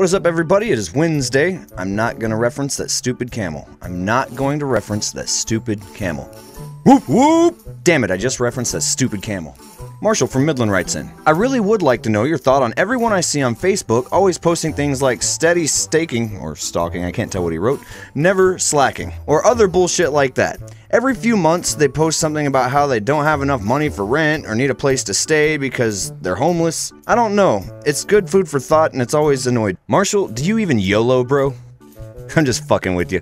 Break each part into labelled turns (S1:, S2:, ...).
S1: What is up, everybody? It is Wednesday. I'm not going to reference that stupid camel. I'm not going to reference that stupid camel. Whoop whoop! Damn it, I just referenced that stupid camel. Marshall from Midland writes in I really would like to know your thought on everyone I see on Facebook always posting things like steady staking, or stalking, I can't tell what he wrote, never slacking, or other bullshit like that. Every few months, they post something about how they don't have enough money for rent or need a place to stay because they're homeless. I don't know. It's good food for thought and it's always annoyed. Marshall, do you even YOLO, bro? I'm just fucking with you.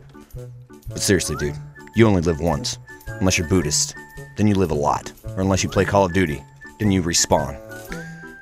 S1: But seriously, dude, you only live once. Unless you're Buddhist, then you live a lot. Or unless you play Call of Duty, then you respawn.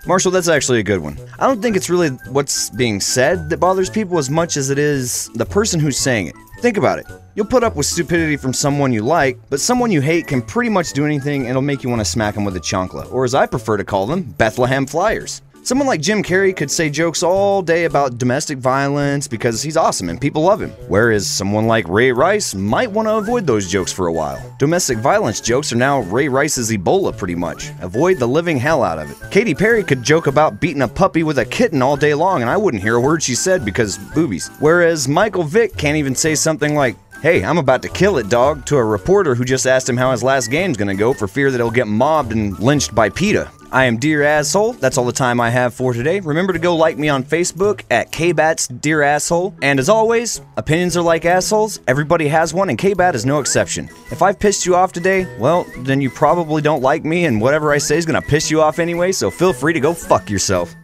S1: Marshall, that's actually a good one. I don't think it's really what's being said that bothers people as much as it is the person who's saying it. Think about it. You'll put up with stupidity from someone you like, but someone you hate can pretty much do anything and it'll make you want to smack them with a chancla, or as I prefer to call them, Bethlehem Flyers. Someone like Jim Carrey could say jokes all day about domestic violence because he's awesome and people love him. Whereas someone like Ray Rice might want to avoid those jokes for a while. Domestic violence jokes are now Ray Rice's Ebola pretty much. Avoid the living hell out of it. Katy Perry could joke about beating a puppy with a kitten all day long and I wouldn't hear a word she said because boobies. Whereas Michael Vick can't even say something like, Hey, I'm about to kill it, dog, to a reporter who just asked him how his last game's gonna go for fear that he'll get mobbed and lynched by PETA. I am Dear Asshole. That's all the time I have for today. Remember to go like me on Facebook at KBAT's Dear Asshole. And as always, opinions are like assholes. Everybody has one, and KBAT is no exception. If I've pissed you off today, well, then you probably don't like me, and whatever I say is gonna piss you off anyway, so feel free to go fuck yourself.